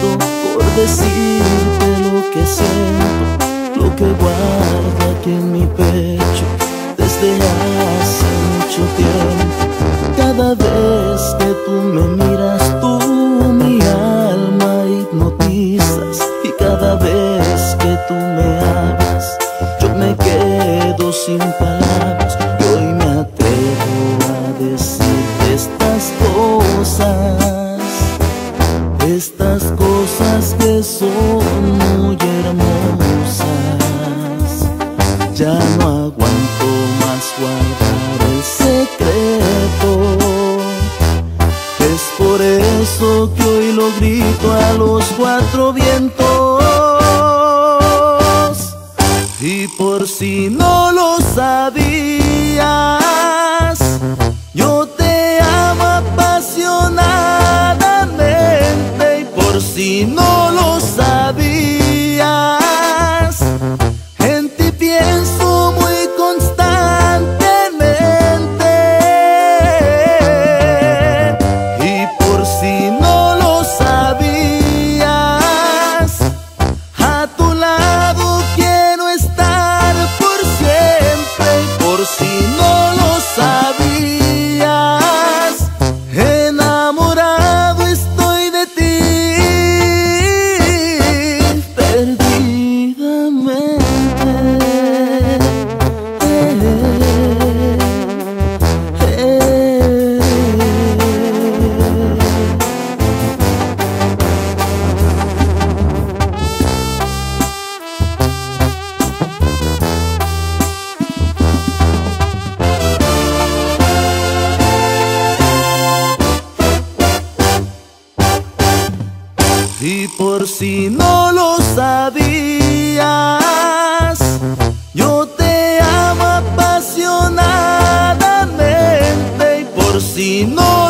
por decirte lo que siento, lo que guardo aquí en mi pecho desde hace mucho tiempo. Estas cosas que son muy hermosas. Ya no aguanto más guardar el secreto. Es por eso que hoy lo grito a los cuatro vientos. Y por si no lo sabías. si Y por si no lo sabías, yo te amo apasionadamente. Y por si no